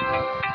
Bye.